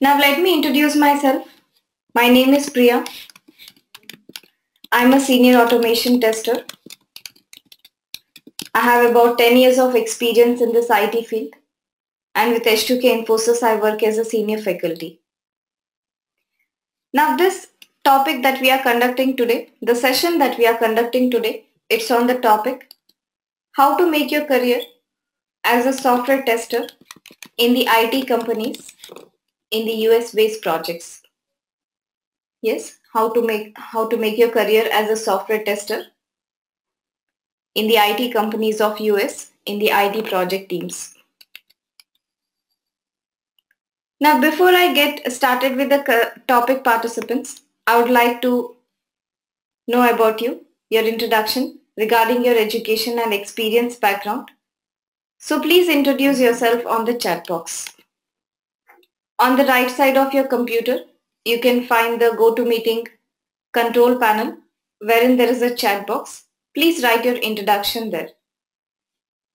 Now let me introduce myself. My name is Priya. I'm a senior automation tester. I have about 10 years of experience in this IT field and with H2K Infosys I work as a senior faculty. Now this topic that we are conducting today, the session that we are conducting today, it's on the topic how to make your career as a software tester in the IT companies in the US based projects. Yes, how to make how to make your career as a software tester in the IT companies of US in the IT project teams. Now before I get started with the topic participants, I would like to know about you, your introduction regarding your education and experience background. So please introduce yourself on the chat box. On the right side of your computer, you can find the GoToMeeting control panel wherein there is a chat box. Please write your introduction there.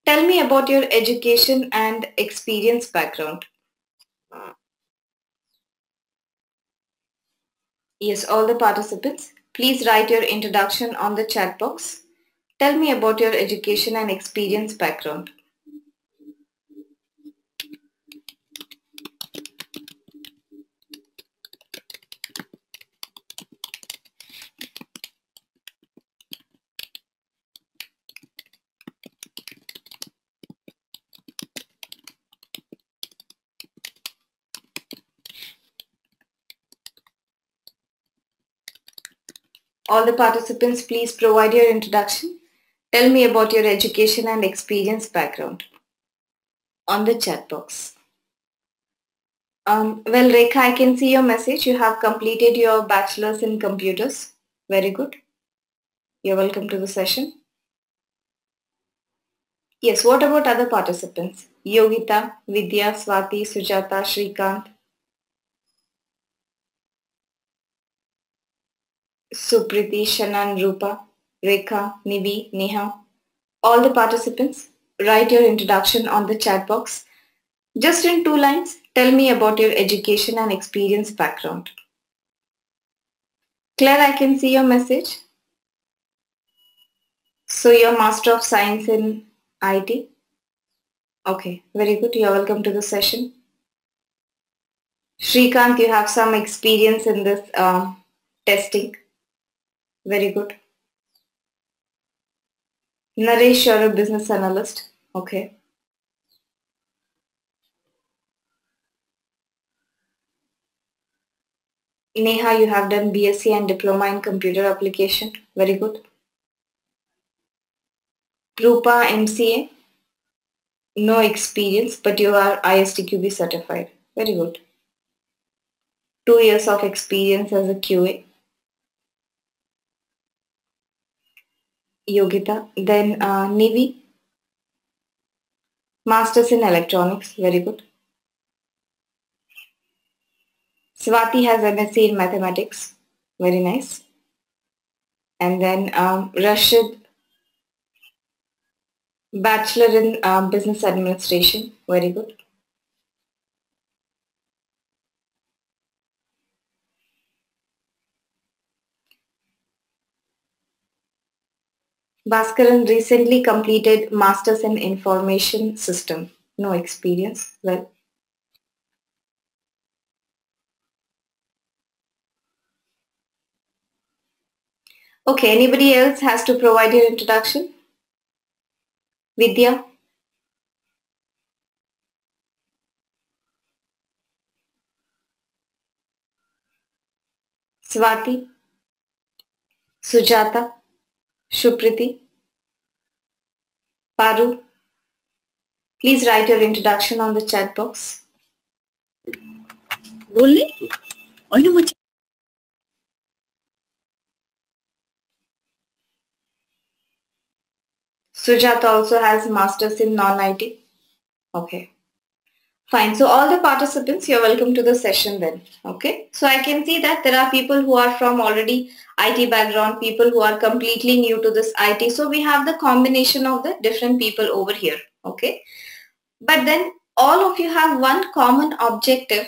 Tell me about your education and experience background. Yes, all the participants, please write your introduction on the chat box. Tell me about your education and experience background. All the participants, please provide your introduction. Tell me about your education and experience background on the chat box. Um, well, Rekha, I can see your message. You have completed your bachelor's in computers. Very good. You're welcome to the session. Yes, what about other participants? Yogita, Vidya, Swati, Sujata, Shrikant, Supriti, Shanan, Rupa, Rekha, Nivi, Neha, all the participants, write your introduction on the chat box. Just in two lines, tell me about your education and experience background. Claire, I can see your message. So you're Master of Science in IT? Okay, very good. You're welcome to the session. Shrikant, you have some experience in this uh, testing. Very good. Naresh, you're a business analyst. Okay. Neha, you have done BSc and Diploma in Computer Application. Very good. Rupa, MCA. No experience, but you are ISTQB certified. Very good. Two years of experience as a QA. Yogita. Then uh, Nivi. Masters in Electronics. Very good. Swati has MSc in Mathematics. Very nice. And then um, Rashid. Bachelor in um, Business Administration. Very good. Bhaskaran recently completed Masters in Information System. No experience. Well. Okay, anybody else has to provide your introduction? Vidya? Swati? Sujata? Shupriti? Paru? Please write your introduction on the chat box. बोल्ने होइन म Sujata also has masters in non-IT. Okay. Fine. So all the participants, you're welcome to the session then. Okay. So I can see that there are people who are from already IT background, people who are completely new to this IT. So we have the combination of the different people over here. Okay. But then all of you have one common objective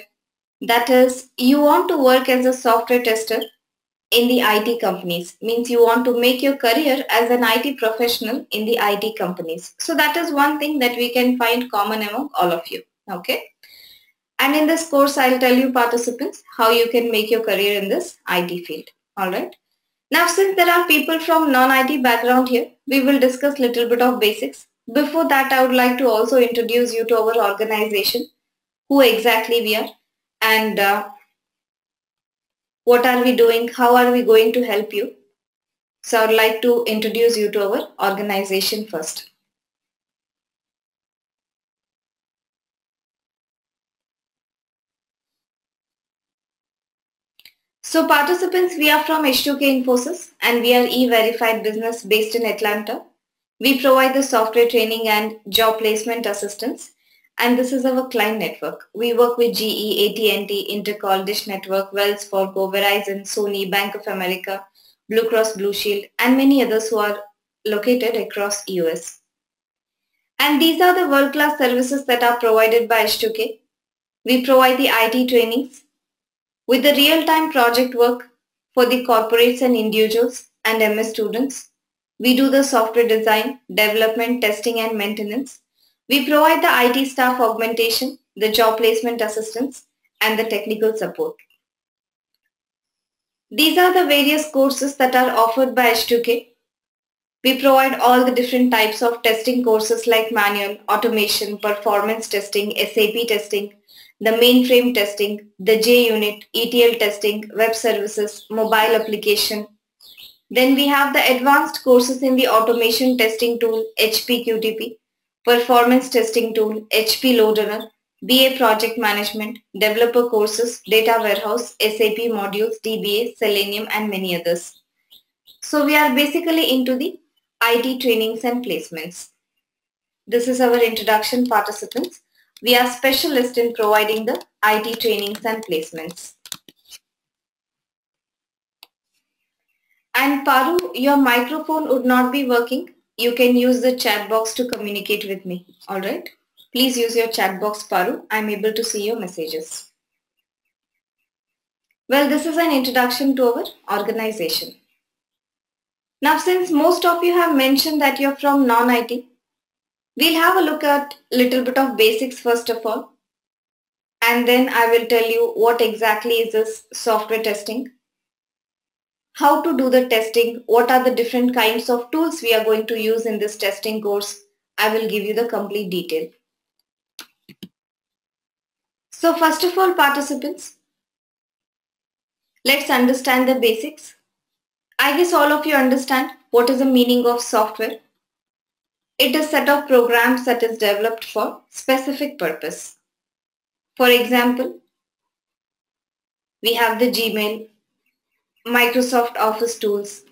that is you want to work as a software tester in the IT companies means you want to make your career as an IT professional in the IT companies. So that is one thing that we can find common among all of you. Okay. And in this course, I'll tell you participants how you can make your career in this IT field. All right. Now, since there are people from non-IT background here, we will discuss little bit of basics. Before that, I would like to also introduce you to our organization, who exactly we are, and uh, what are we doing? How are we going to help you? So I would like to introduce you to our organization first. So participants, we are from H2K Infosys and we are e-verified business based in Atlanta. We provide the software training and job placement assistance and this is our client network. We work with GE, AT&T, Intercol, Dish Network, Wells Fargo, Verizon, Sony, Bank of America, Blue Cross Blue Shield, and many others who are located across US. And these are the world-class services that are provided by H2K. We provide the IT trainings with the real-time project work for the corporates and individuals and MS students. We do the software design, development, testing and maintenance we provide the IT staff augmentation, the job placement assistance, and the technical support. These are the various courses that are offered by H2K. We provide all the different types of testing courses like manual, automation, performance testing, SAP testing, the mainframe testing, the JUnit, ETL testing, web services, mobile application. Then we have the advanced courses in the automation testing tool, HPQTP, performance testing tool, HP Loader, BA project management, developer courses, data warehouse, SAP modules, DBA, Selenium and many others. So we are basically into the IT trainings and placements. This is our introduction participants. We are specialists in providing the IT trainings and placements. And Paru, your microphone would not be working you can use the chat box to communicate with me. All right. Please use your chat box, Paru. I'm able to see your messages. Well, this is an introduction to our organization. Now, since most of you have mentioned that you're from non-IT, we'll have a look at little bit of basics first of all. And then I will tell you what exactly is this software testing how to do the testing, what are the different kinds of tools we are going to use in this testing course. I will give you the complete detail. So first of all participants, let's understand the basics. I guess all of you understand what is the meaning of software. It is set of programs that is developed for specific purpose. For example, we have the Gmail, Microsoft Office tools,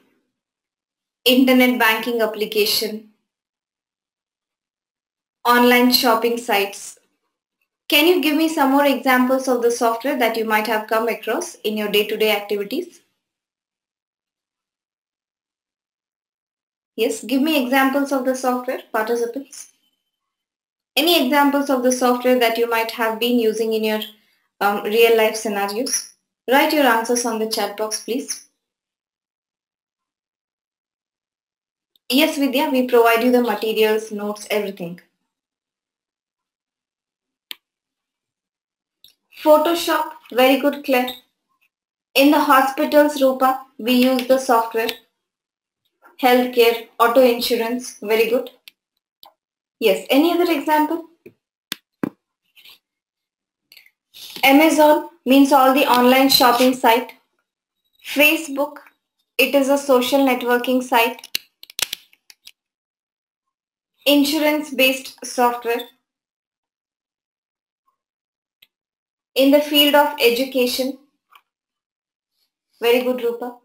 internet banking application, online shopping sites. Can you give me some more examples of the software that you might have come across in your day-to-day -day activities? Yes, give me examples of the software, participants. Any examples of the software that you might have been using in your um, real life scenarios? Write your answers on the chat box, please. Yes, Vidya, we provide you the materials, notes, everything. Photoshop, very good, Claire. In the hospitals, Rupa, we use the software. Healthcare, auto insurance, very good. Yes, any other example? Amazon means all the online shopping site. Facebook, it is a social networking site. Insurance based software. in the field of education. Very good, Rupa.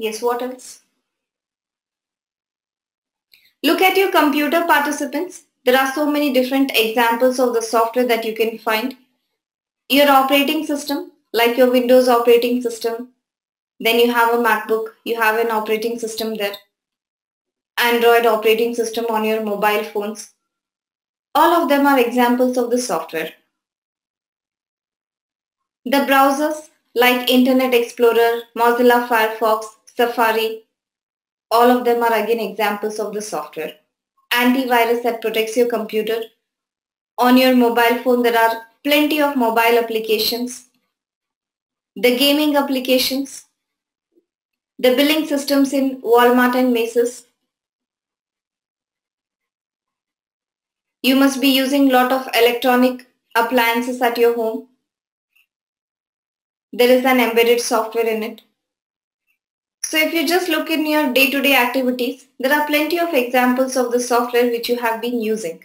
Yes, what else? Look at your computer participants. There are so many different examples of the software that you can find. Your operating system, like your Windows operating system, then you have a MacBook, you have an operating system there. Android operating system on your mobile phones. All of them are examples of the software. The browsers like Internet Explorer, Mozilla Firefox, Safari, all of them are again examples of the software. Antivirus that protects your computer. On your mobile phone there are plenty of mobile applications. The gaming applications. The billing systems in Walmart and Macy's. You must be using lot of electronic appliances at your home. There is an embedded software in it. So if you just look in your day-to-day -day activities, there are plenty of examples of the software which you have been using.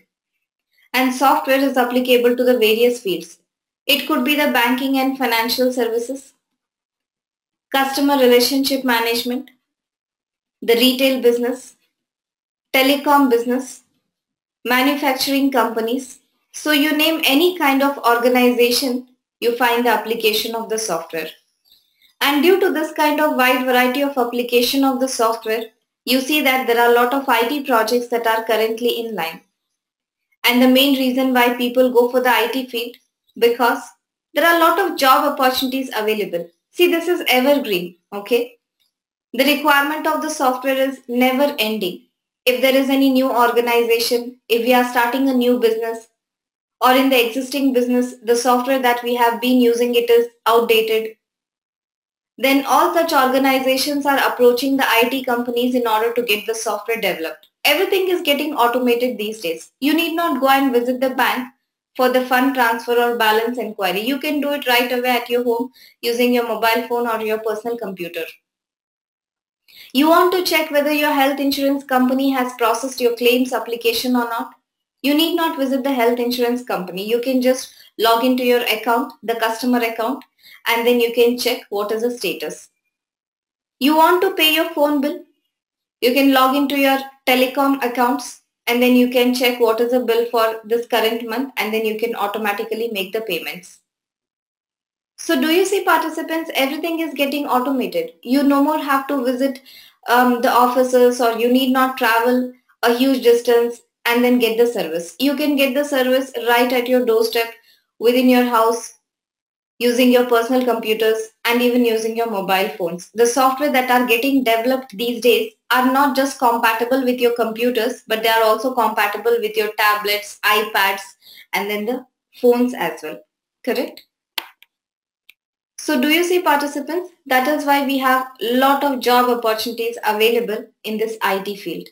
And software is applicable to the various fields. It could be the banking and financial services, customer relationship management, the retail business, telecom business, manufacturing companies. So you name any kind of organization, you find the application of the software. And due to this kind of wide variety of application of the software, you see that there are a lot of IT projects that are currently in line. And the main reason why people go for the IT field, because there are a lot of job opportunities available. See, this is evergreen, okay? The requirement of the software is never ending if there is any new organization, if we are starting a new business or in the existing business, the software that we have been using it is outdated, then all such organizations are approaching the IT companies in order to get the software developed. Everything is getting automated these days. You need not go and visit the bank for the fund transfer or balance inquiry. You can do it right away at your home using your mobile phone or your personal computer. You want to check whether your health insurance company has processed your claims application or not? You need not visit the health insurance company. You can just log into your account, the customer account, and then you can check what is the status. You want to pay your phone bill? You can log into your telecom accounts and then you can check what is the bill for this current month and then you can automatically make the payments. So do you see participants, everything is getting automated. You no more have to visit um, the offices or you need not travel a huge distance and then get the service. You can get the service right at your doorstep within your house using your personal computers and even using your mobile phones. The software that are getting developed these days are not just compatible with your computers, but they are also compatible with your tablets, iPads, and then the phones as well. Correct? So do you see participants? That is why we have lot of job opportunities available in this IT field.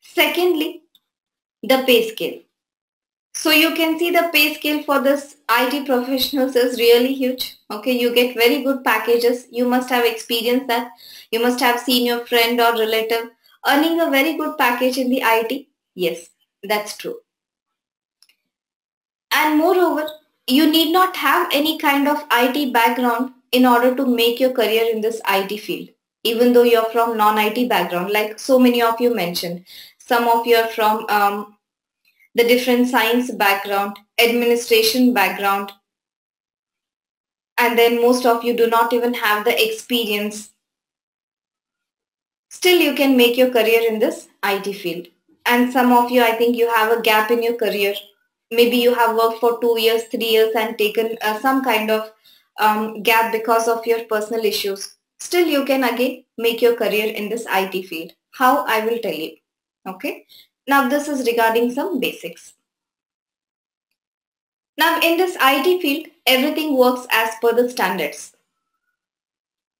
Secondly, the pay scale. So you can see the pay scale for this IT professionals is really huge. Okay, you get very good packages. You must have experienced that. You must have seen your friend or relative earning a very good package in the IT. Yes, that's true. And moreover, you need not have any kind of IT background in order to make your career in this IT field, even though you're from non-IT background, like so many of you mentioned. Some of you are from um, the different science background, administration background, and then most of you do not even have the experience. Still, you can make your career in this IT field. And some of you, I think you have a gap in your career maybe you have worked for two years, three years and taken uh, some kind of um, gap because of your personal issues. Still, you can again make your career in this IT field. How I will tell you. Okay. Now this is regarding some basics. Now in this IT field, everything works as per the standards.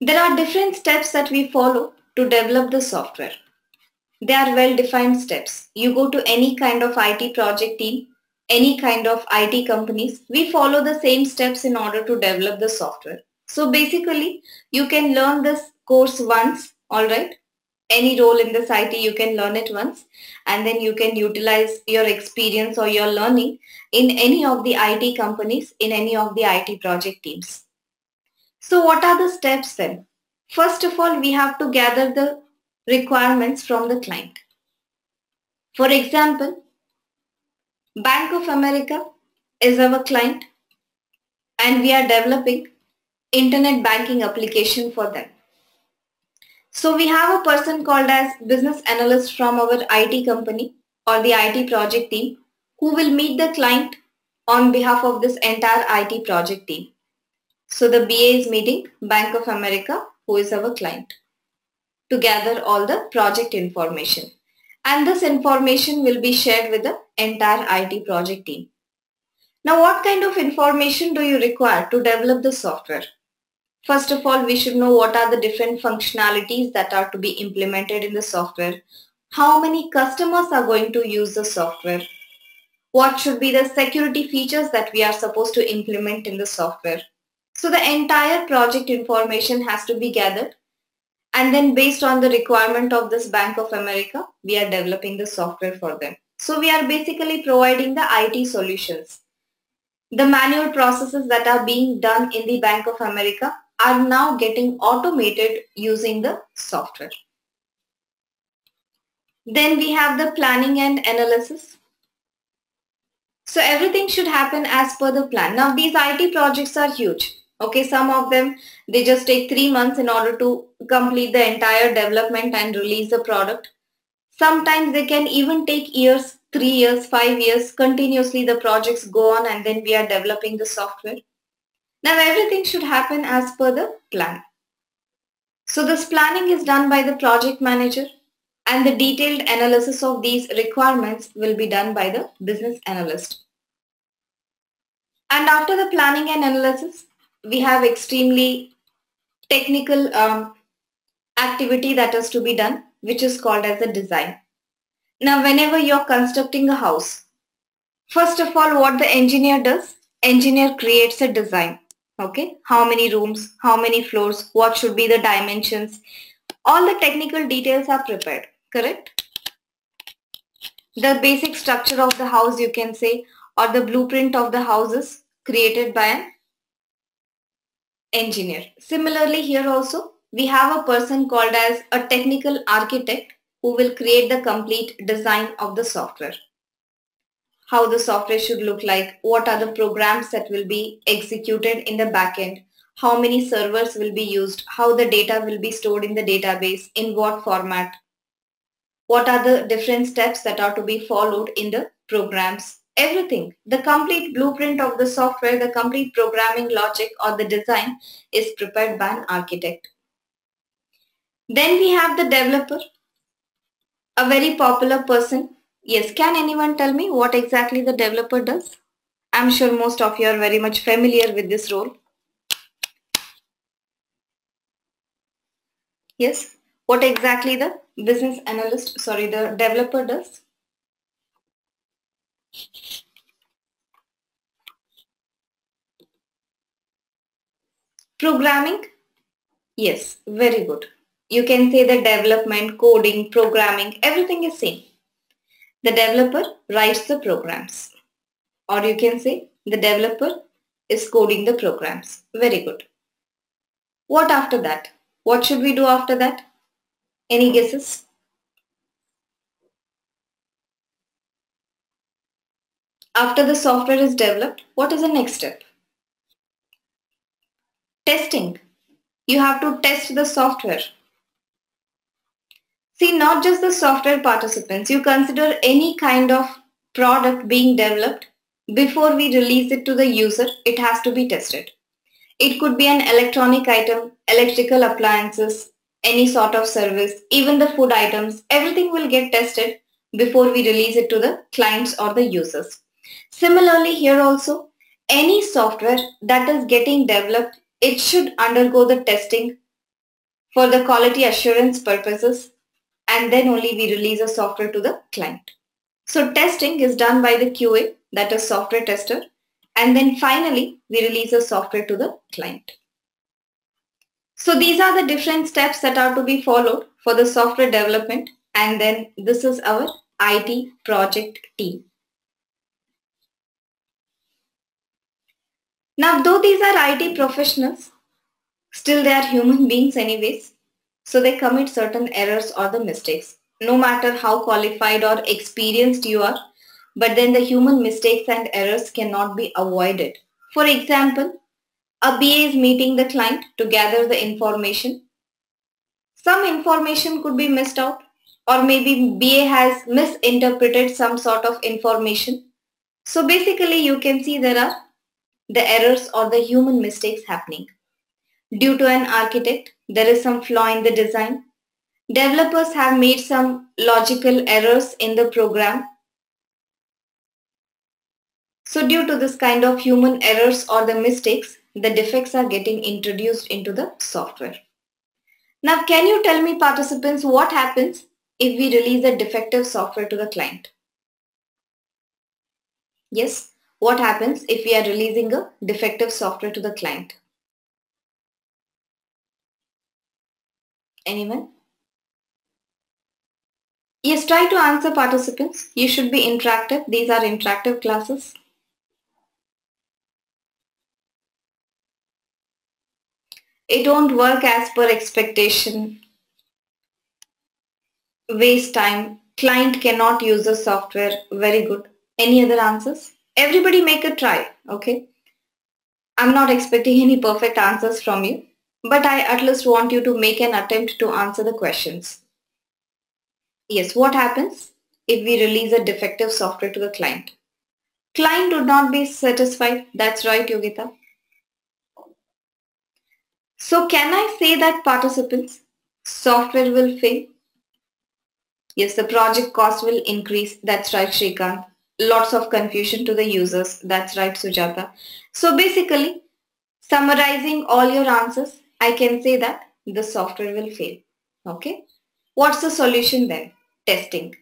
There are different steps that we follow to develop the software. They are well-defined steps. You go to any kind of IT project team any kind of IT companies, we follow the same steps in order to develop the software. So basically, you can learn this course once, alright? Any role in this IT, you can learn it once and then you can utilize your experience or your learning in any of the IT companies, in any of the IT project teams. So what are the steps then? First of all, we have to gather the requirements from the client. For example, Bank of America is our client and we are developing internet banking application for them. So we have a person called as business analyst from our IT company or the IT project team who will meet the client on behalf of this entire IT project team. So the BA is meeting Bank of America who is our client to gather all the project information. And this information will be shared with the entire IT project team. Now what kind of information do you require to develop the software? First of all, we should know what are the different functionalities that are to be implemented in the software. How many customers are going to use the software? What should be the security features that we are supposed to implement in the software? So the entire project information has to be gathered and then based on the requirement of this Bank of America, we are developing the software for them. So we are basically providing the IT solutions. The manual processes that are being done in the Bank of America are now getting automated using the software. Then we have the planning and analysis. So everything should happen as per the plan. Now these IT projects are huge. Okay, some of them, they just take three months in order to complete the entire development and release the product. Sometimes they can even take years, three years, five years, continuously the projects go on and then we are developing the software. Now everything should happen as per the plan. So this planning is done by the project manager and the detailed analysis of these requirements will be done by the business analyst. And after the planning and analysis, we have extremely technical um, activity that is to be done, which is called as a design. Now, whenever you're constructing a house, first of all, what the engineer does, engineer creates a design. Okay, how many rooms, how many floors, what should be the dimensions, all the technical details are prepared, correct? The basic structure of the house, you can say, or the blueprint of the house is created by an engineer. Similarly, here also we have a person called as a technical architect who will create the complete design of the software. How the software should look like, what are the programs that will be executed in the backend, how many servers will be used, how the data will be stored in the database, in what format, what are the different steps that are to be followed in the programs everything. The complete blueprint of the software, the complete programming logic or the design is prepared by an architect. Then we have the developer, a very popular person. Yes, can anyone tell me what exactly the developer does? I'm sure most of you are very much familiar with this role. Yes, what exactly the business analyst, sorry, the developer does? Programming? Yes, very good. You can say the development, coding, programming, everything is same. The developer writes the programs. Or you can say the developer is coding the programs. Very good. What after that? What should we do after that? Any guesses? After the software is developed, what is the next step? Testing. You have to test the software. See, not just the software participants. You consider any kind of product being developed before we release it to the user, it has to be tested. It could be an electronic item, electrical appliances, any sort of service, even the food items, everything will get tested before we release it to the clients or the users. Similarly here also, any software that is getting developed, it should undergo the testing for the quality assurance purposes and then only we release a software to the client. So testing is done by the QA, that is software tester, and then finally we release a software to the client. So these are the different steps that are to be followed for the software development and then this is our IT project team. Now though these are IT professionals, still they are human beings anyways. So they commit certain errors or the mistakes. No matter how qualified or experienced you are, but then the human mistakes and errors cannot be avoided. For example, a BA is meeting the client to gather the information. Some information could be missed out or maybe BA has misinterpreted some sort of information. So basically you can see there are the errors or the human mistakes happening. Due to an architect, there is some flaw in the design. Developers have made some logical errors in the program. So due to this kind of human errors or the mistakes, the defects are getting introduced into the software. Now can you tell me participants what happens if we release a defective software to the client? Yes, what happens if we are releasing a defective software to the client? Anyone? Yes, try to answer participants. You should be interactive. These are interactive classes. It won't work as per expectation. Waste time. Client cannot use the software. Very good. Any other answers? Everybody make a try. Okay. I'm not expecting any perfect answers from you, but I at least want you to make an attempt to answer the questions. Yes, what happens if we release a defective software to the client? Client would not be satisfied. That's right, Yogita. So can I say that participants, software will fail? Yes, the project cost will increase. That's right, Shrikant lots of confusion to the users. That's right, Sujata. So basically, summarizing all your answers, I can say that the software will fail. Okay. What's the solution then? Testing.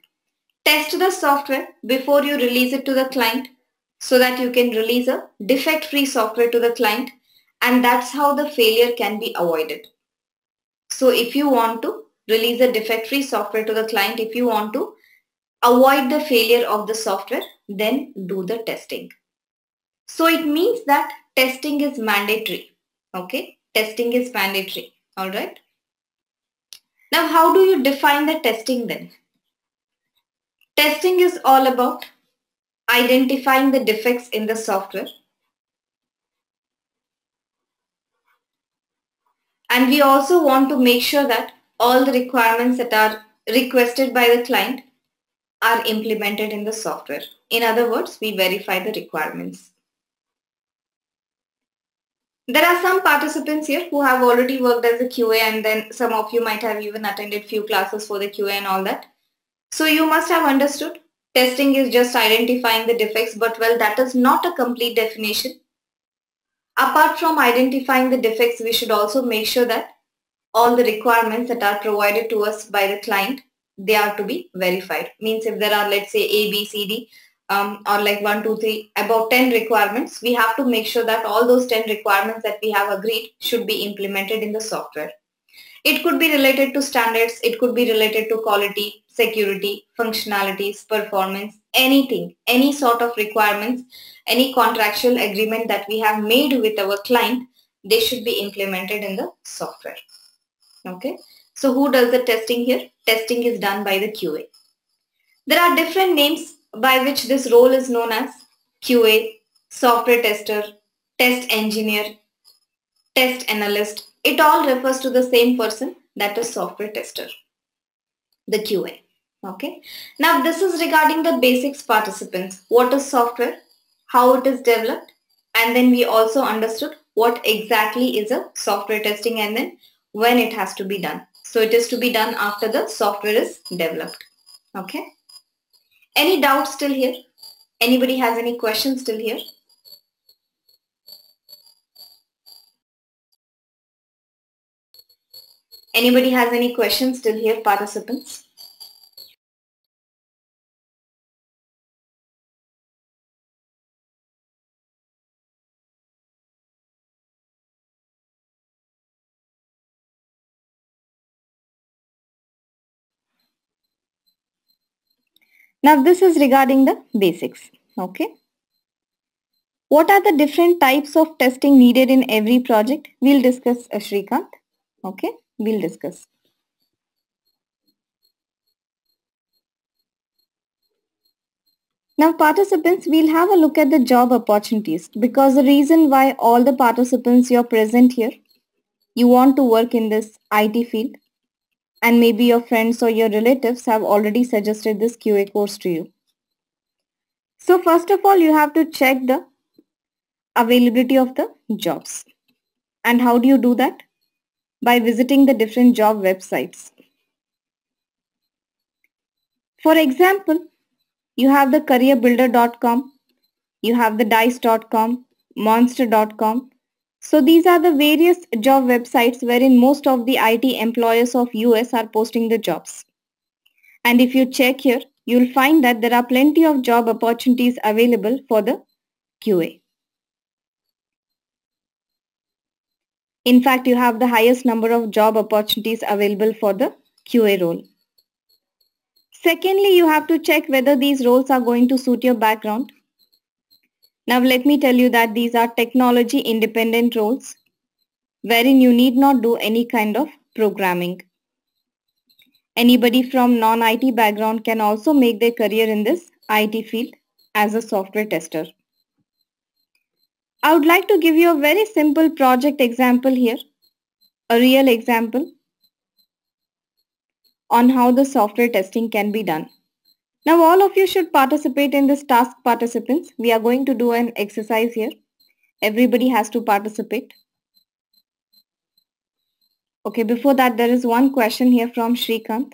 Test the software before you release it to the client so that you can release a defect-free software to the client and that's how the failure can be avoided. So if you want to release a defect-free software to the client, if you want to avoid the failure of the software, then do the testing. So it means that testing is mandatory. Okay, testing is mandatory. All right. Now, how do you define the testing then? Testing is all about identifying the defects in the software. And we also want to make sure that all the requirements that are requested by the client are implemented in the software. In other words, we verify the requirements. There are some participants here who have already worked as a QA and then some of you might have even attended few classes for the QA and all that. So you must have understood testing is just identifying the defects but well that is not a complete definition. Apart from identifying the defects we should also make sure that all the requirements that are provided to us by the client they are to be verified. Means if there are let's say A, B, C, D um, or like 1, 2, 3, about 10 requirements, we have to make sure that all those 10 requirements that we have agreed should be implemented in the software. It could be related to standards, it could be related to quality, security, functionalities, performance, anything, any sort of requirements, any contractual agreement that we have made with our client, they should be implemented in the software. Okay. So who does the testing here? Testing is done by the QA. There are different names by which this role is known as QA, software tester, test engineer, test analyst. It all refers to the same person that is software tester, the QA. Okay. Now this is regarding the basics participants. What is software? How it is developed? And then we also understood what exactly is a software testing and then when it has to be done. So it is to be done after the software is developed. Okay. Any doubts still here? Anybody has any questions still here? Anybody has any questions still here, participants? Now this is regarding the basics. Okay. What are the different types of testing needed in every project? We'll discuss uh, Shrikant. Okay. We'll discuss. Now participants, we'll have a look at the job opportunities because the reason why all the participants you're present here, you want to work in this IT field and maybe your friends or your relatives have already suggested this QA course to you. So first of all, you have to check the availability of the jobs. And how do you do that? By visiting the different job websites. For example, you have the careerbuilder.com, you have the dice.com, monster.com. So these are the various job websites wherein most of the IT employers of US are posting the jobs. And if you check here, you'll find that there are plenty of job opportunities available for the QA. In fact, you have the highest number of job opportunities available for the QA role. Secondly, you have to check whether these roles are going to suit your background. Now let me tell you that these are technology independent roles wherein you need not do any kind of programming. Anybody from non-IT background can also make their career in this IT field as a software tester. I would like to give you a very simple project example here, a real example on how the software testing can be done. Now all of you should participate in this task participants. We are going to do an exercise here. Everybody has to participate. Okay, before that there is one question here from Shrikant.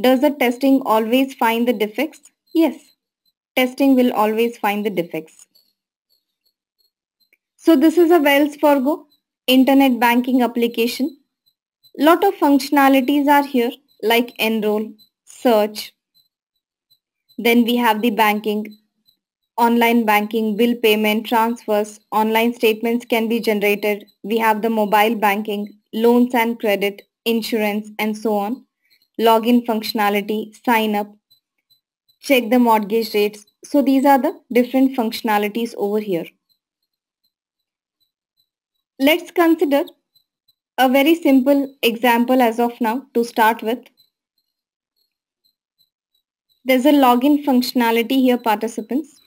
Does the testing always find the defects? Yes, testing will always find the defects. So this is a Wells Fargo internet banking application. Lot of functionalities are here like enroll, search. Then we have the banking, online banking, bill payment, transfers, online statements can be generated. We have the mobile banking, loans and credit, insurance and so on. Login functionality, sign up, check the mortgage rates. So these are the different functionalities over here. Let's consider a very simple example as of now to start with. There's a login functionality here participants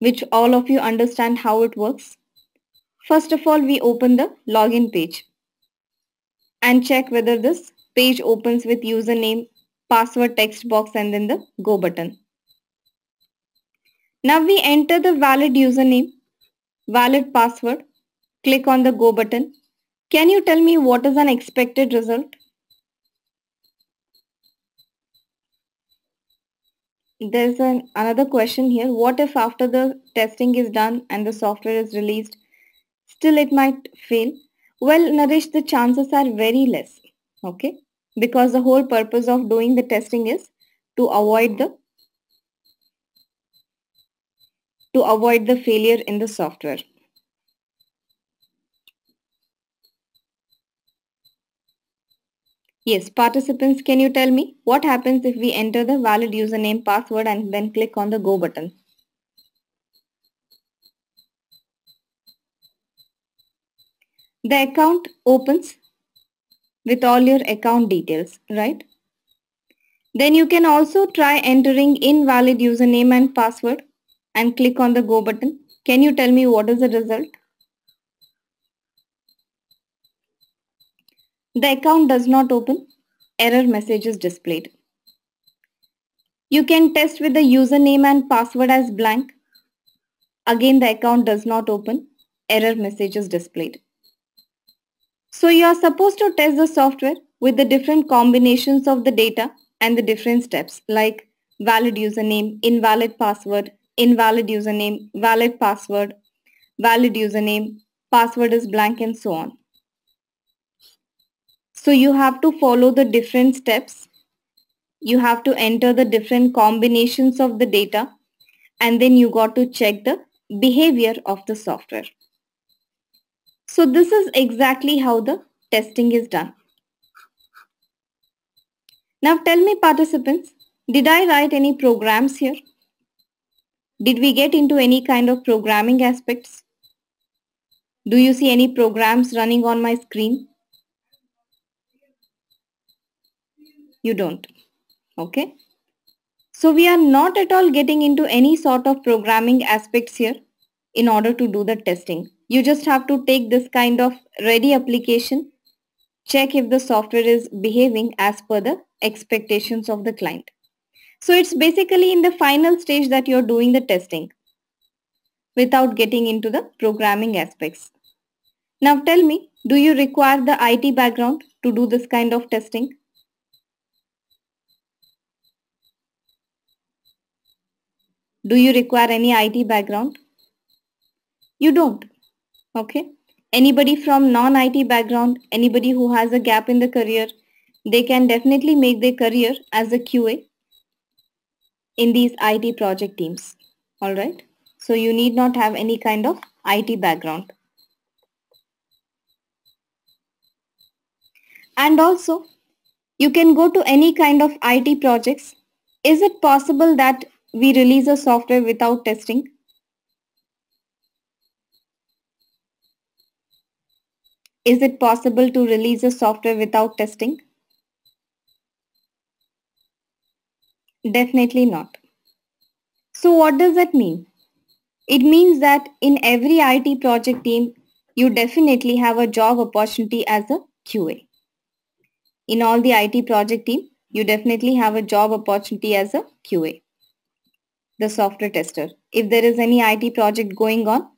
which all of you understand how it works. First of all, we open the login page and check whether this page opens with username, password text box and then the go button. Now we enter the valid username, valid password click on the go button. Can you tell me what is an expected result? There's an, another question here. What if after the testing is done and the software is released, still it might fail? Well, Naresh, the chances are very less. Okay. Because the whole purpose of doing the testing is to avoid the to avoid the failure in the software. Yes, participants, can you tell me what happens if we enter the valid username password and then click on the go button? The account opens with all your account details, right? Then you can also try entering invalid username and password and click on the go button. Can you tell me what is the result? The account does not open. Error message is displayed. You can test with the username and password as blank. Again, the account does not open. Error message is displayed. So you are supposed to test the software with the different combinations of the data and the different steps like valid username, invalid password, invalid username, valid password, valid username, password is blank and so on. So you have to follow the different steps. You have to enter the different combinations of the data and then you got to check the behavior of the software. So this is exactly how the testing is done. Now tell me participants, did I write any programs here? Did we get into any kind of programming aspects? Do you see any programs running on my screen? You don't. Okay. So we are not at all getting into any sort of programming aspects here in order to do the testing. You just have to take this kind of ready application, check if the software is behaving as per the expectations of the client. So it's basically in the final stage that you're doing the testing without getting into the programming aspects. Now tell me, do you require the IT background to do this kind of testing? Do you require any IT background? You don't. Okay. Anybody from non-IT background, anybody who has a gap in the career, they can definitely make their career as a QA in these IT project teams. All right. So you need not have any kind of IT background. And also, you can go to any kind of IT projects. Is it possible that we release a software without testing? Is it possible to release a software without testing? Definitely not. So what does that mean? It means that in every IT project team, you definitely have a job opportunity as a QA. In all the IT project team, you definitely have a job opportunity as a QA, the software tester. If there is any IT project going on,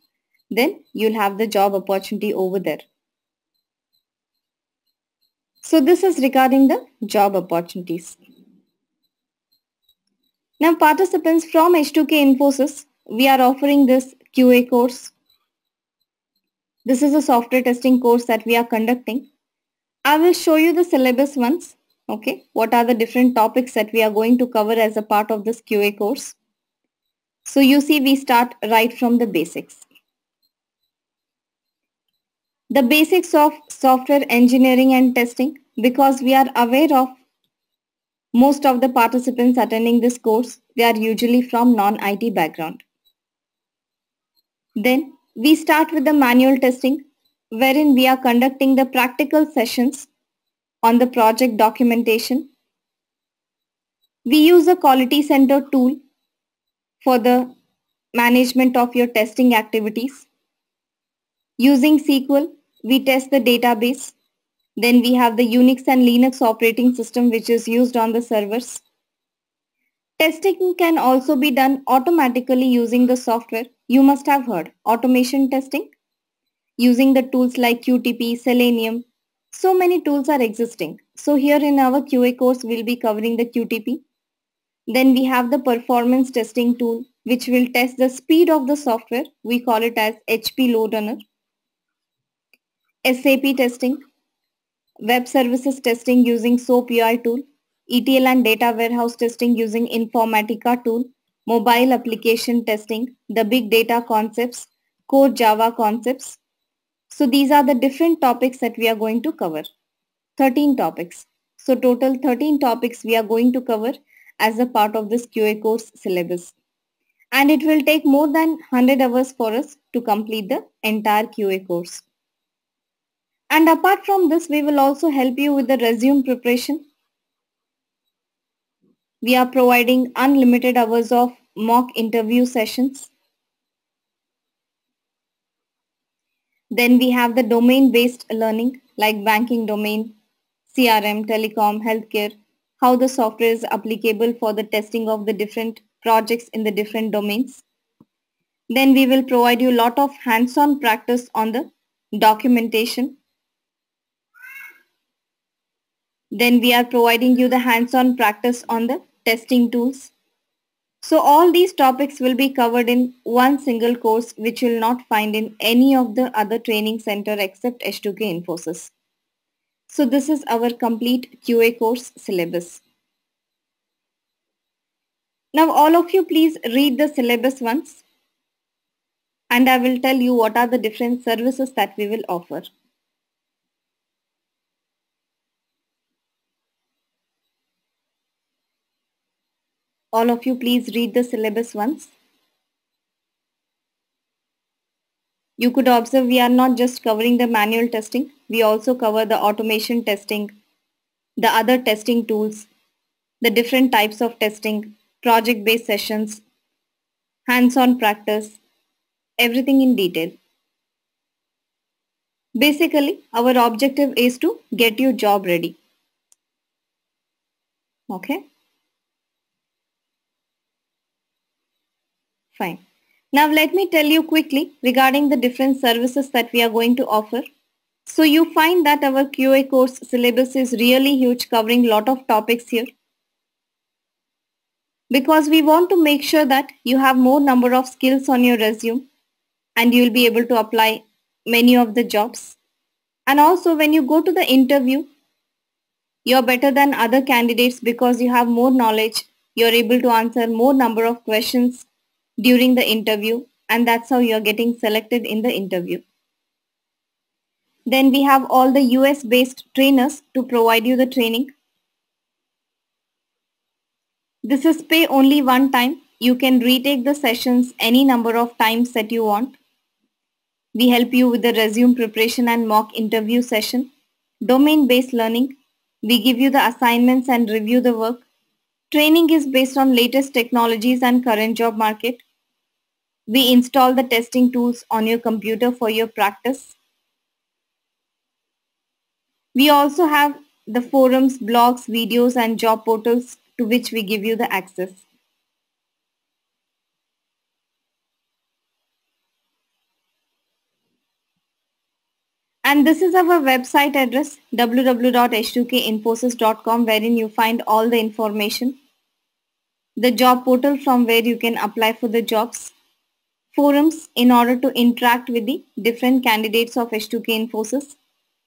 then you'll have the job opportunity over there. So this is regarding the job opportunities. Now participants from H2K Infosys, we are offering this QA course. This is a software testing course that we are conducting. I will show you the syllabus once. Okay, what are the different topics that we are going to cover as a part of this QA course. So you see we start right from the basics. The basics of software engineering and testing because we are aware of most of the participants attending this course, they are usually from non-IT background. Then we start with the manual testing wherein we are conducting the practical sessions on the project documentation. We use a quality center tool for the management of your testing activities. Using SQL, we test the database then we have the Unix and Linux operating system which is used on the servers. Testing can also be done automatically using the software. You must have heard automation testing using the tools like QTP, Selenium. So many tools are existing. So here in our QA course, we'll be covering the QTP. Then we have the performance testing tool, which will test the speed of the software. We call it as HP LoadRunner. SAP testing, web services testing using SOAP UI tool, ETL and data warehouse testing using Informatica tool, mobile application testing, the big data concepts, core Java concepts. So these are the different topics that we are going to cover. 13 topics. So total 13 topics we are going to cover as a part of this QA course syllabus. And it will take more than 100 hours for us to complete the entire QA course. And apart from this, we will also help you with the resume preparation. We are providing unlimited hours of mock interview sessions. Then we have the domain-based learning like banking domain, CRM, telecom, healthcare, how the software is applicable for the testing of the different projects in the different domains. Then we will provide you a lot of hands-on practice on the documentation Then we are providing you the hands-on practice on the testing tools. So all these topics will be covered in one single course which you'll not find in any of the other training center except H2K Infosys. So this is our complete QA course syllabus. Now all of you please read the syllabus once and I will tell you what are the different services that we will offer. All of you please read the syllabus once. You could observe we are not just covering the manual testing, we also cover the automation testing, the other testing tools, the different types of testing, project-based sessions, hands-on practice, everything in detail. Basically, our objective is to get you job ready. Okay. Fine. Now let me tell you quickly regarding the different services that we are going to offer. So you find that our QA course syllabus is really huge covering lot of topics here. Because we want to make sure that you have more number of skills on your resume and you'll be able to apply many of the jobs. And also when you go to the interview, you're better than other candidates because you have more knowledge. You're able to answer more number of questions during the interview and that's how you're getting selected in the interview. Then we have all the US based trainers to provide you the training. This is pay only one time. You can retake the sessions any number of times that you want. We help you with the resume preparation and mock interview session. Domain based learning. We give you the assignments and review the work. Training is based on latest technologies and current job market. We install the testing tools on your computer for your practice. We also have the forums, blogs, videos and job portals to which we give you the access. And this is our website address www.h2kinfosys.com wherein you find all the information. The job portal from where you can apply for the jobs. Forums in order to interact with the different candidates of H2K Infosys.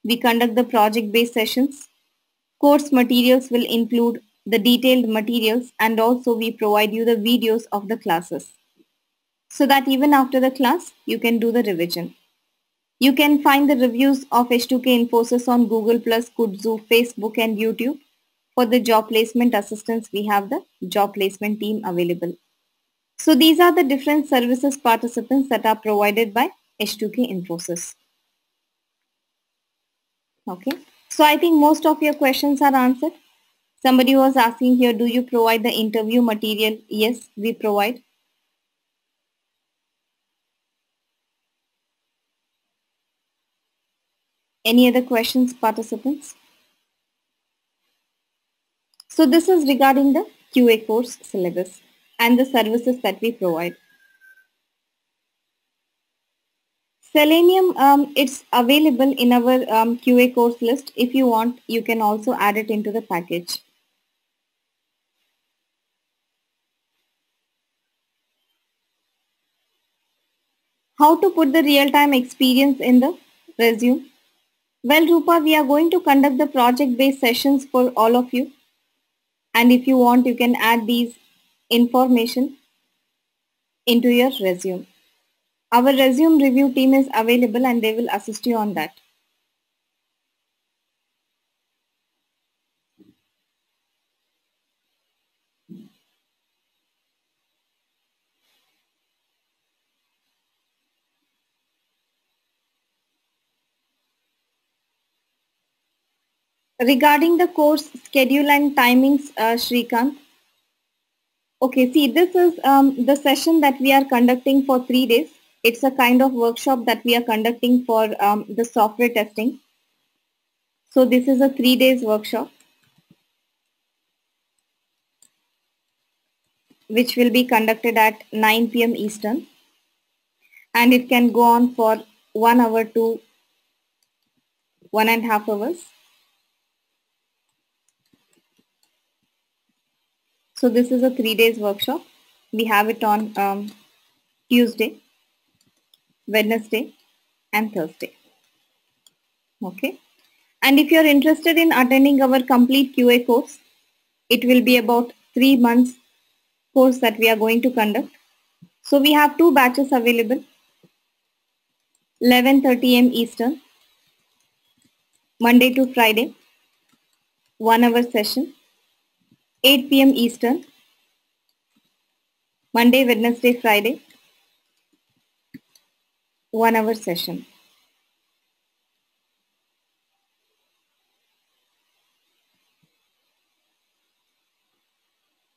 We conduct the project-based sessions. Course materials will include the detailed materials and also we provide you the videos of the classes so that even after the class you can do the revision. You can find the reviews of H2K Infosys on Google+, Kudzu, Facebook and YouTube. For the job placement assistance, we have the job placement team available. So these are the different services participants that are provided by H2K Infosys. Okay. So I think most of your questions are answered. Somebody was asking here, do you provide the interview material? Yes, we provide. Any other questions, participants? So this is regarding the QA course syllabus and the services that we provide. Selenium, um, it's available in our um, QA course list. If you want, you can also add it into the package. How to put the real-time experience in the resume? Well, Rupa, we are going to conduct the project-based sessions for all of you. And if you want, you can add these information into your resume. Our resume review team is available and they will assist you on that. Regarding the course schedule and timings, uh, Shrikant. Okay, see, this is um, the session that we are conducting for three days. It's a kind of workshop that we are conducting for um, the software testing. So this is a three days workshop. which will be conducted at 9 p.m. Eastern and it can go on for one hour to one and a half hours. So this is a three days workshop. We have it on um, Tuesday, Wednesday and Thursday. Okay. And if you're interested in attending our complete QA course, it will be about three months course that we are going to conduct. So we have two batches available. 11.30 am Eastern, Monday to Friday, one hour session. 8 p.m. Eastern, Monday, Wednesday, Friday, one hour session.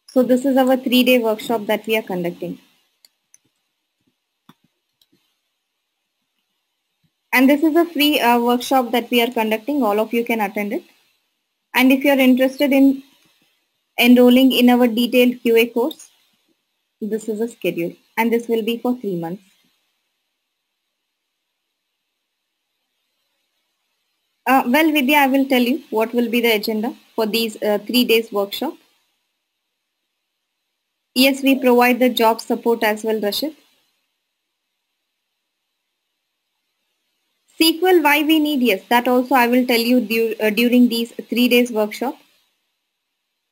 So this is our three-day workshop that we are conducting. And this is a free uh, workshop that we are conducting. All of you can attend it. And if you're interested in enrolling in our detailed QA course, this is a schedule and this will be for three months. Uh, well, Vidya, I will tell you what will be the agenda for these uh, three days workshop. Yes, we provide the job support as well, Rashid. SQL, why we need? Yes, that also I will tell you du uh, during these three days workshop.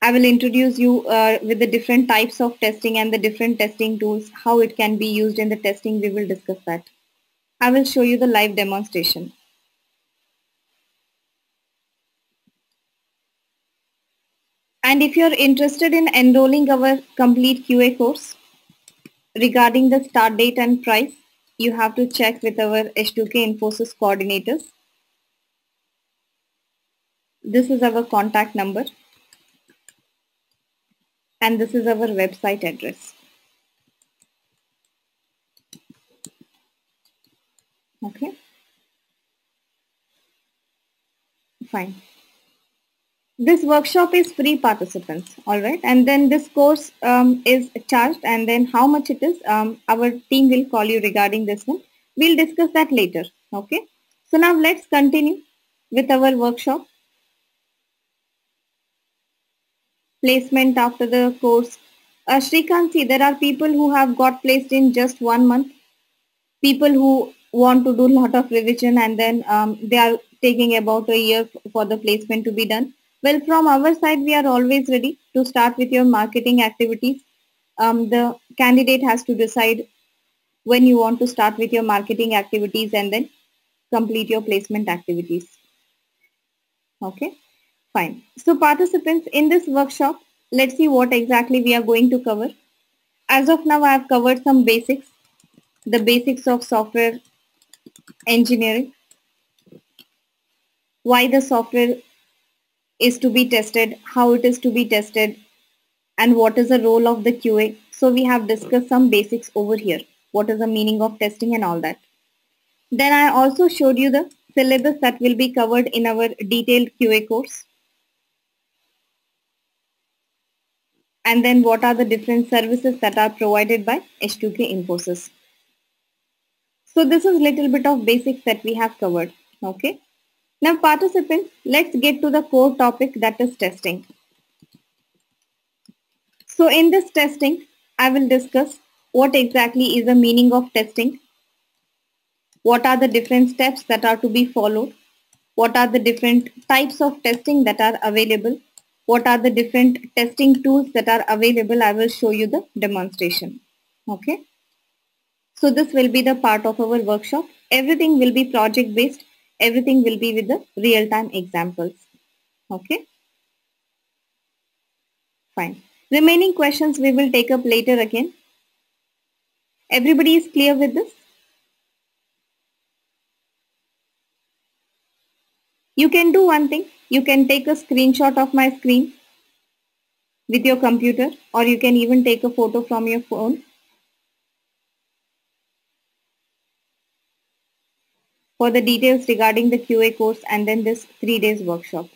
I will introduce you uh, with the different types of testing and the different testing tools, how it can be used in the testing. We will discuss that. I will show you the live demonstration. And if you're interested in enrolling our complete QA course regarding the start date and price, you have to check with our H2K Infosys coordinators. This is our contact number and this is our website address. Okay. Fine. This workshop is free participants, all right. And then this course um, is charged and then how much it is, um, our team will call you regarding this one. We'll discuss that later, okay. So now let's continue with our workshop. Placement after the course. Uh, there are people who have got placed in just one month. People who want to do a lot of revision and then um, they are taking about a year for the placement to be done well, from our side, we are always ready to start with your marketing activities. Um, the candidate has to decide when you want to start with your marketing activities and then complete your placement activities. Okay, fine. So participants in this workshop, let's see what exactly we are going to cover. As of now, I have covered some basics, the basics of software engineering, why the software is to be tested, how it is to be tested, and what is the role of the QA. So we have discussed some basics over here. What is the meaning of testing and all that. Then I also showed you the syllabus that will be covered in our detailed QA course. And then what are the different services that are provided by H2K Infosys. So this is little bit of basics that we have covered. Okay. Now participants, let's get to the core topic that is testing. So in this testing, I will discuss what exactly is the meaning of testing, what are the different steps that are to be followed, what are the different types of testing that are available, what are the different testing tools that are available. I will show you the demonstration. Okay. So this will be the part of our workshop. Everything will be project based everything will be with the real-time examples. Okay. Fine. Remaining questions we will take up later again. Everybody is clear with this? You can do one thing. You can take a screenshot of my screen with your computer or you can even take a photo from your phone for the details regarding the QA course and then this three days workshop.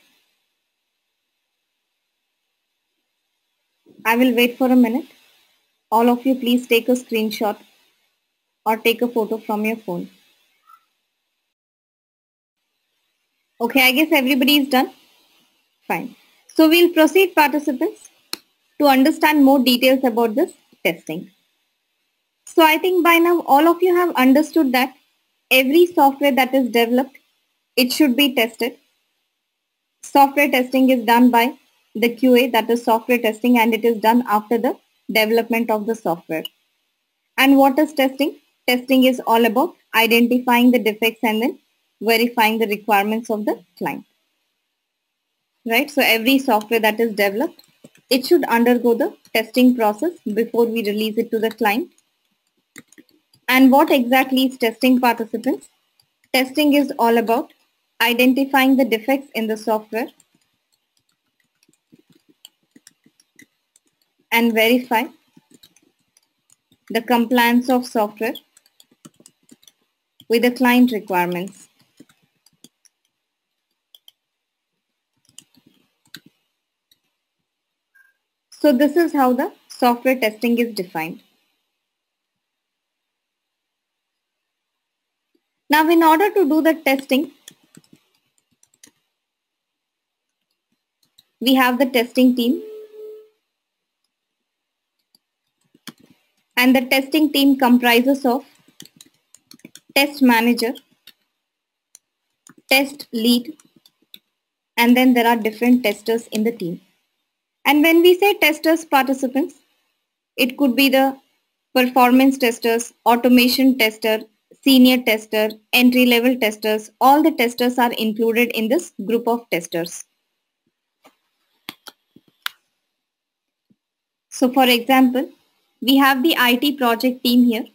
I will wait for a minute. All of you please take a screenshot or take a photo from your phone. Okay, I guess everybody is done. Fine. So we'll proceed participants to understand more details about this testing. So I think by now all of you have understood that every software that is developed, it should be tested. Software testing is done by the QA, that is software testing, and it is done after the development of the software. And what is testing? Testing is all about identifying the defects and then verifying the requirements of the client. Right? So every software that is developed, it should undergo the testing process before we release it to the client. And what exactly is testing participants? Testing is all about identifying the defects in the software and verify the compliance of software with the client requirements. So this is how the software testing is defined. Now in order to do the testing, we have the testing team and the testing team comprises of test manager, test lead and then there are different testers in the team. And when we say testers participants, it could be the performance testers, automation tester, senior tester, entry level testers, all the testers are included in this group of testers. So for example, we have the IT project team here.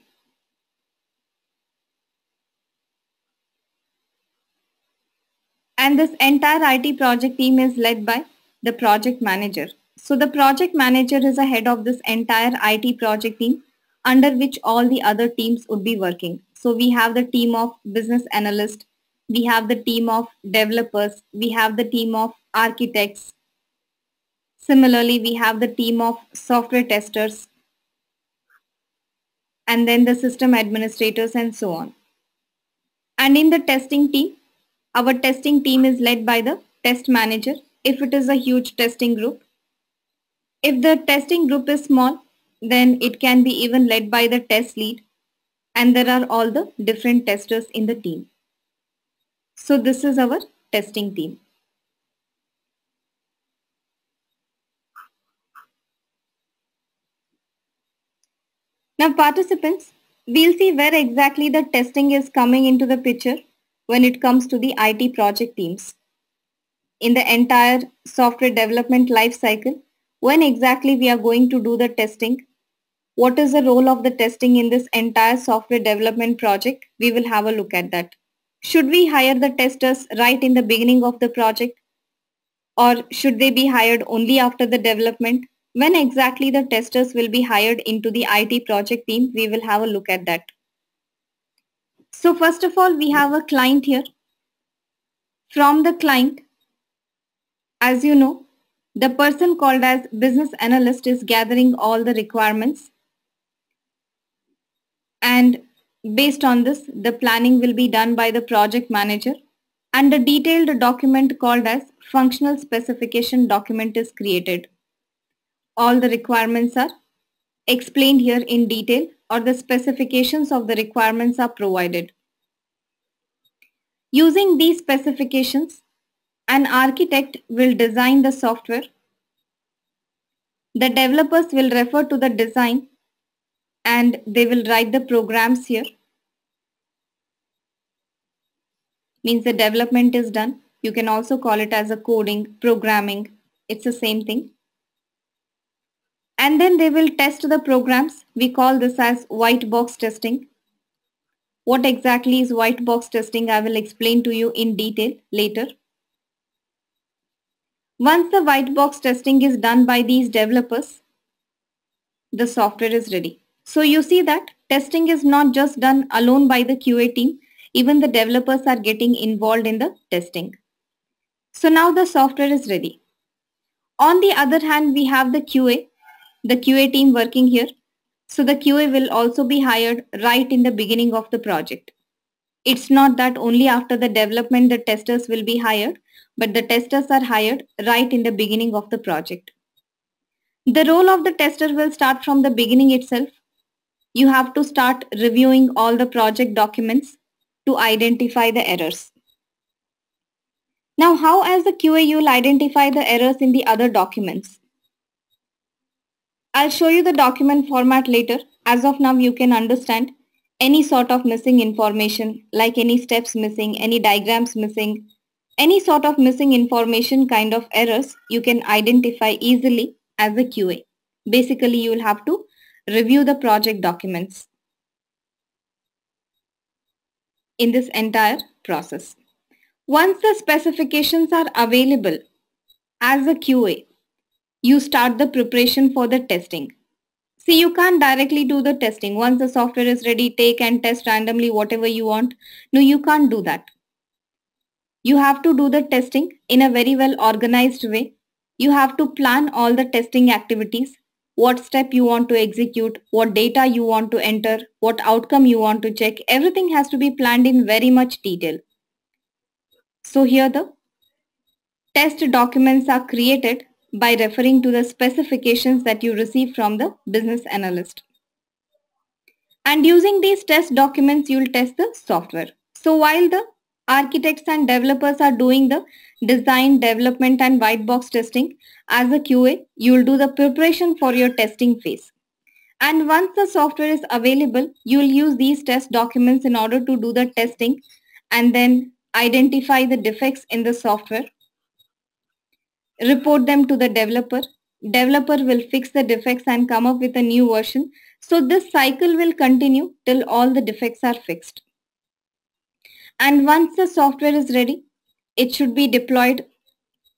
And this entire IT project team is led by the project manager. So the project manager is the head of this entire IT project team under which all the other teams would be working. So we have the team of business analyst, we have the team of developers, we have the team of architects. Similarly, we have the team of software testers and then the system administrators and so on. And in the testing team, our testing team is led by the test manager if it is a huge testing group if the testing group is small, then it can be even led by the test lead and there are all the different testers in the team. So this is our testing team. Now participants, we'll see where exactly the testing is coming into the picture when it comes to the IT project teams. In the entire software development life cycle, when exactly we are going to do the testing, what is the role of the testing in this entire software development project, we will have a look at that. Should we hire the testers right in the beginning of the project? Or should they be hired only after the development? When exactly the testers will be hired into the IT project team, we will have a look at that. So first of all, we have a client here. From the client, as you know, the person called as business analyst is gathering all the requirements and based on this the planning will be done by the project manager and a detailed document called as functional specification document is created. All the requirements are explained here in detail or the specifications of the requirements are provided. Using these specifications, an architect will design the software. The developers will refer to the design and they will write the programs here. Means the development is done. You can also call it as a coding, programming. It's the same thing. And then they will test the programs. We call this as white box testing. What exactly is white box testing? I will explain to you in detail later. Once the white box testing is done by these developers, the software is ready. So you see that testing is not just done alone by the QA team, even the developers are getting involved in the testing. So now the software is ready. On the other hand, we have the QA, the QA team working here. So the QA will also be hired right in the beginning of the project. It's not that only after the development the testers will be hired, but the testers are hired right in the beginning of the project. The role of the tester will start from the beginning itself. You have to start reviewing all the project documents to identify the errors. Now how as the QA you will identify the errors in the other documents? I'll show you the document format later. As of now you can understand any sort of missing information like any steps missing, any diagrams missing, any sort of missing information kind of errors you can identify easily as a QA. Basically, you will have to review the project documents in this entire process. Once the specifications are available as a QA, you start the preparation for the testing. See, you can't directly do the testing. Once the software is ready, take and test randomly whatever you want. No, you can't do that. You have to do the testing in a very well organized way. You have to plan all the testing activities, what step you want to execute, what data you want to enter, what outcome you want to check. Everything has to be planned in very much detail. So here the test documents are created by referring to the specifications that you receive from the business analyst. And using these test documents, you'll test the software. So while the architects and developers are doing the design, development and white box testing, as a QA, you'll do the preparation for your testing phase. And once the software is available, you'll use these test documents in order to do the testing and then identify the defects in the software report them to the developer. Developer will fix the defects and come up with a new version. So this cycle will continue till all the defects are fixed. And once the software is ready, it should be deployed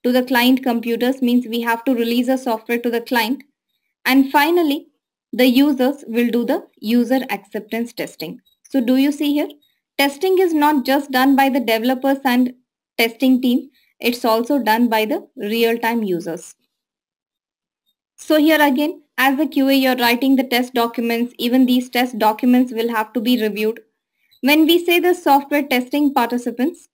to the client computers means we have to release a software to the client. And finally, the users will do the user acceptance testing. So do you see here? Testing is not just done by the developers and testing team. It's also done by the real-time users. So here again, as a QA, you're writing the test documents. Even these test documents will have to be reviewed. When we say the software testing participants,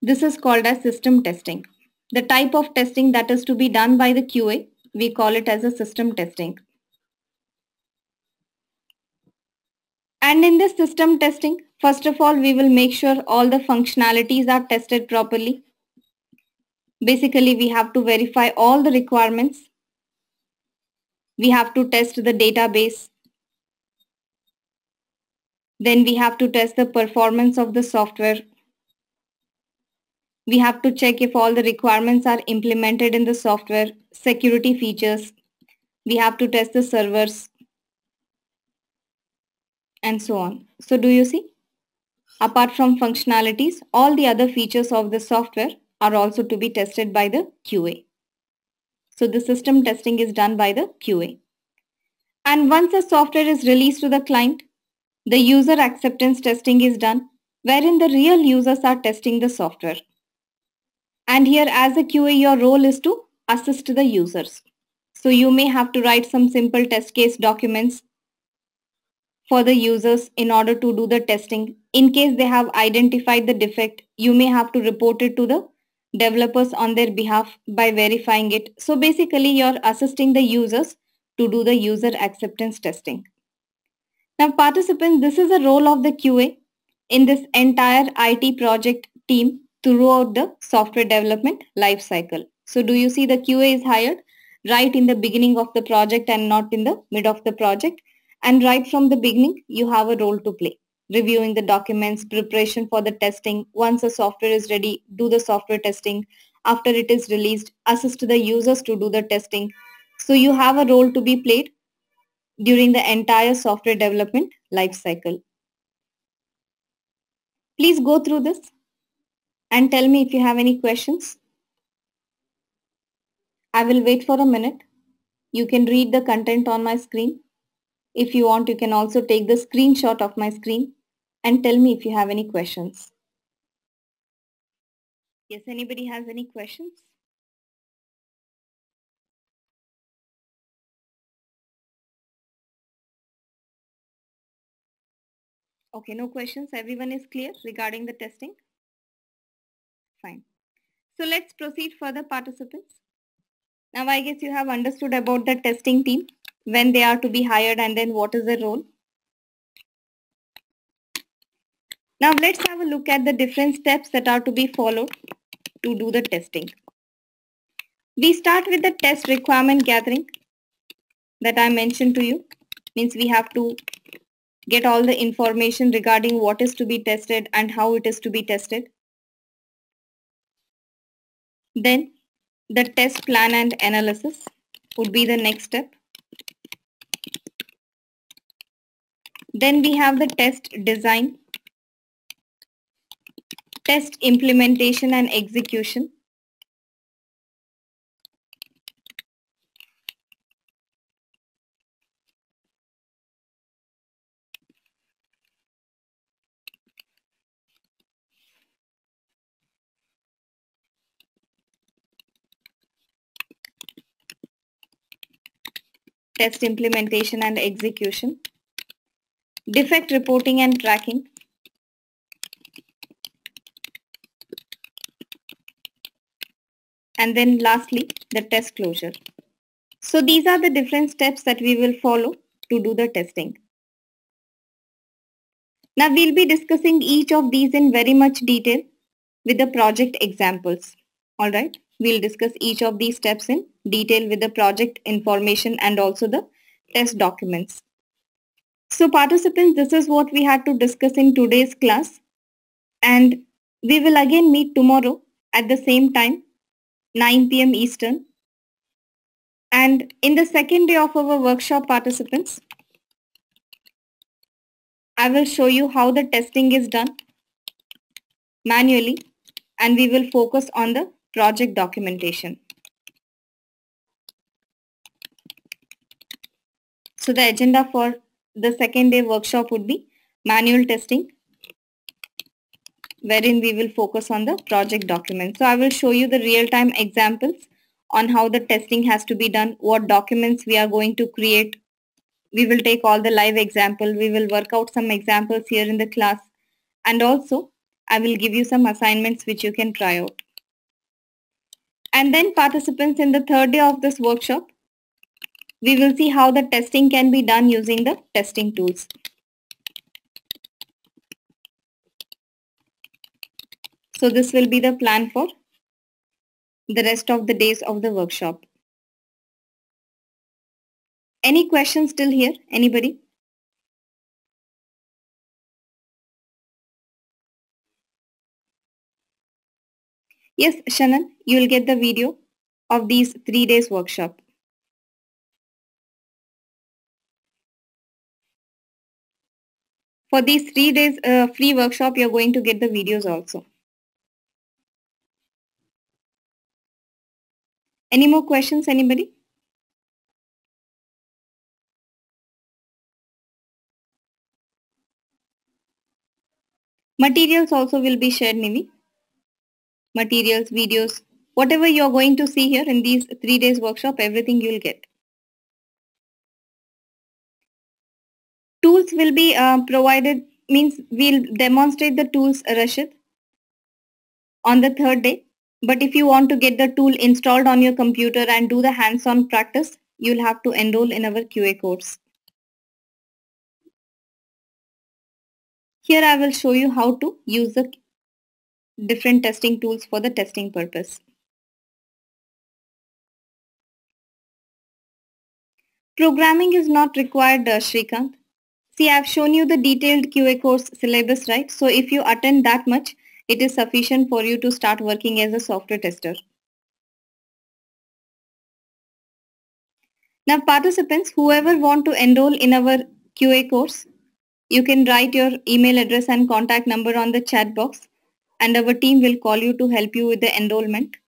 this is called as system testing. The type of testing that is to be done by the QA, we call it as a system testing. And in this system testing, first of all, we will make sure all the functionalities are tested properly. Basically, we have to verify all the requirements. We have to test the database. Then we have to test the performance of the software. We have to check if all the requirements are implemented in the software, security features. We have to test the servers, and so on. So do you see? Apart from functionalities, all the other features of the software are also to be tested by the QA. So the system testing is done by the QA. And once the software is released to the client, the user acceptance testing is done, wherein the real users are testing the software. And here as a QA, your role is to assist the users. So you may have to write some simple test case documents for the users in order to do the testing. In case they have identified the defect, you may have to report it to the developers on their behalf by verifying it. So basically you're assisting the users to do the user acceptance testing. Now participants, this is the role of the QA in this entire IT project team throughout the software development life cycle. So do you see the QA is hired right in the beginning of the project and not in the mid of the project? And right from the beginning, you have a role to play. Reviewing the documents, preparation for the testing. Once the software is ready, do the software testing. After it is released, assist the users to do the testing. So you have a role to be played during the entire software development life cycle. Please go through this and tell me if you have any questions. I will wait for a minute. You can read the content on my screen. If you want, you can also take the screenshot of my screen and tell me if you have any questions. Yes, anybody has any questions? Okay, no questions. Everyone is clear regarding the testing? Fine. So let's proceed further participants. Now I guess you have understood about the testing team when they are to be hired and then what is their role. Now let's have a look at the different steps that are to be followed to do the testing. We start with the test requirement gathering that I mentioned to you. Means we have to get all the information regarding what is to be tested and how it is to be tested. Then the test plan and analysis would be the next step. Then we have the test design, test implementation and execution. Test implementation and execution. Defect reporting and tracking. And then lastly, the test closure. So these are the different steps that we will follow to do the testing. Now we'll be discussing each of these in very much detail with the project examples. Alright, we'll discuss each of these steps in detail with the project information and also the test documents. So participants, this is what we had to discuss in today's class and we will again meet tomorrow at the same time 9 p.m. Eastern. And in the second day of our workshop participants, I will show you how the testing is done manually and we will focus on the project documentation. So the agenda for the second day workshop would be manual testing wherein we will focus on the project document. So I will show you the real-time examples on how the testing has to be done, what documents we are going to create. We will take all the live example. We will work out some examples here in the class. And also, I will give you some assignments which you can try out. And then participants in the third day of this workshop, we will see how the testing can be done using the testing tools. So this will be the plan for the rest of the days of the workshop. Any questions still here? Anybody? Yes, Shannon, you will get the video of these three days workshop. For these three days uh, free workshop, you're going to get the videos also. Any more questions, anybody? Materials also will be shared, Nivi. Materials, videos, whatever you're going to see here in these three days workshop, everything you'll get. Tools will be uh, provided, means we'll demonstrate the tools, Rashid, on the third day. But if you want to get the tool installed on your computer and do the hands-on practice, you'll have to enroll in our QA course. Here I will show you how to use the different testing tools for the testing purpose. Programming is not required, uh, Shrikant. See, I've shown you the detailed QA course syllabus, right? So if you attend that much, it is sufficient for you to start working as a software tester. Now participants, whoever want to enroll in our QA course, you can write your email address and contact number on the chat box and our team will call you to help you with the enrollment.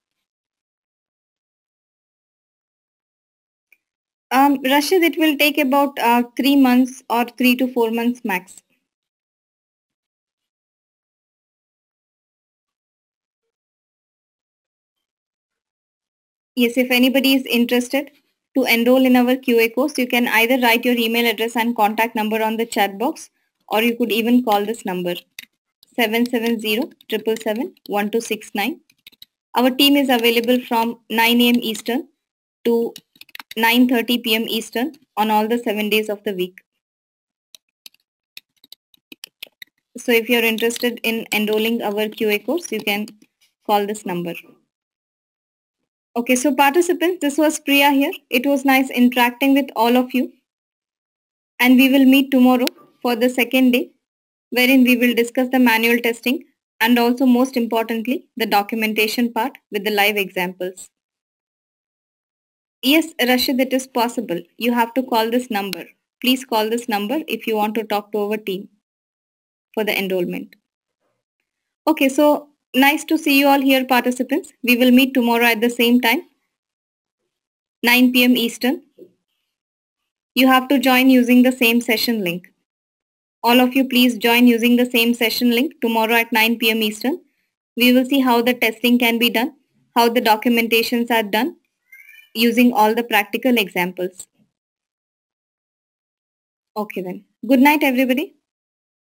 Um, Rashid, it will take about uh, three months or three to four months max. Yes, if anybody is interested to enroll in our QA course, you can either write your email address and contact number on the chat box or you could even call this number 770-777-1269. Our team is available from 9 a.m. Eastern to 9.30 p.m. Eastern on all the seven days of the week. So if you're interested in enrolling our QA course, you can call this number. Okay, so participants, this was Priya here. It was nice interacting with all of you. And we will meet tomorrow for the second day, wherein we will discuss the manual testing and also most importantly, the documentation part with the live examples. Yes, Rashid, it is possible. You have to call this number. Please call this number if you want to talk to our team for the enrollment. Okay, so nice to see you all here, participants. We will meet tomorrow at the same time, 9 p.m. Eastern. You have to join using the same session link. All of you please join using the same session link tomorrow at 9 p.m. Eastern. We will see how the testing can be done, how the documentations are done using all the practical examples. Okay then. Good night everybody.